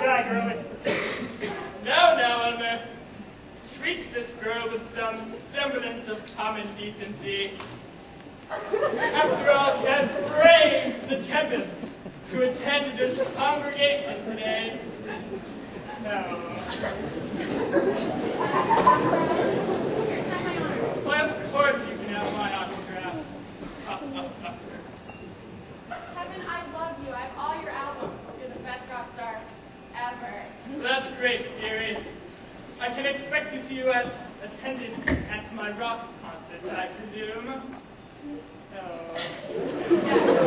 die, girlie? No, no, Elmer. Uh, treat this girl with some semblance of common decency. After all, she has braved the tempests to attend this congregation today. No. Uh, Why, of course you can have my autograph. Kevin, I love you. I have all your albums. You're the best rock star ever. That's great, Gary. I can expect to see you at attendance at my rock concert, I presume. Oh.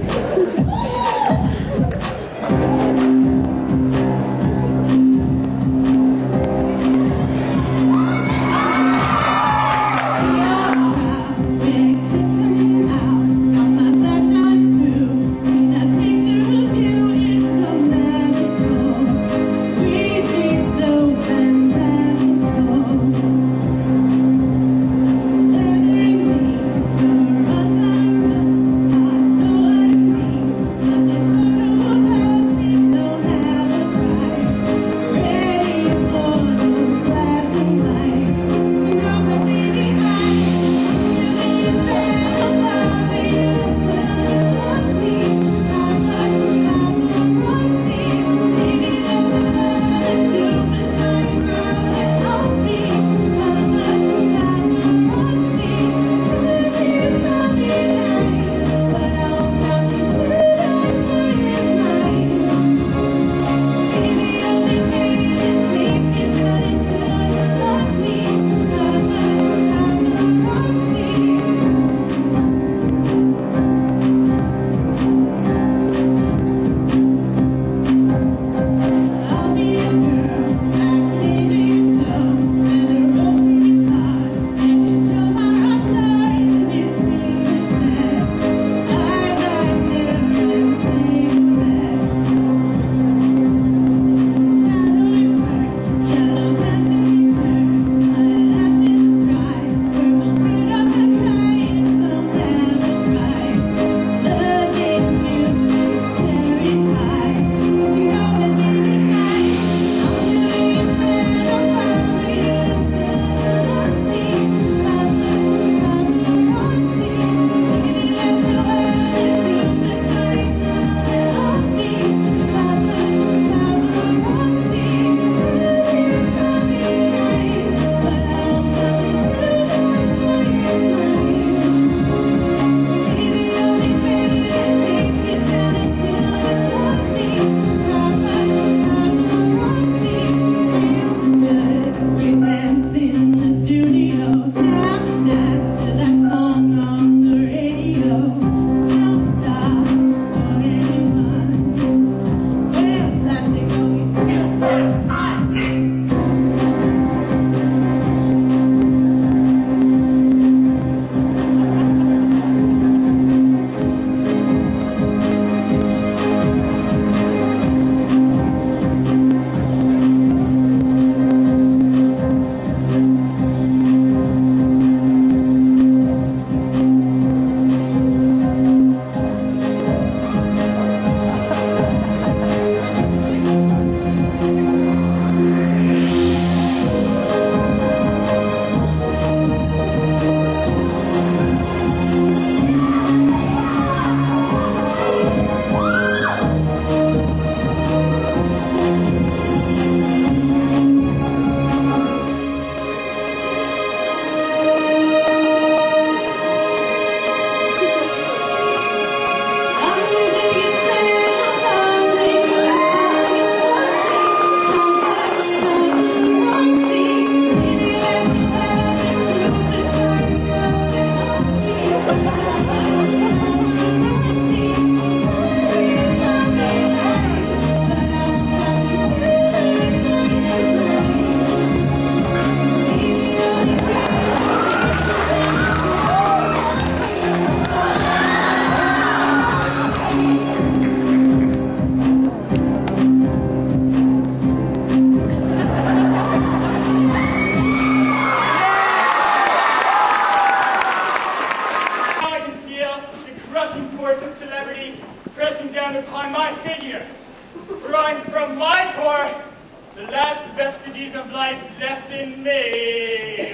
me.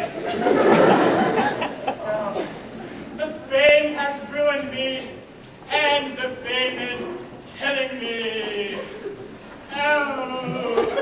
the fame has ruined me, and the fame is killing me. Oh.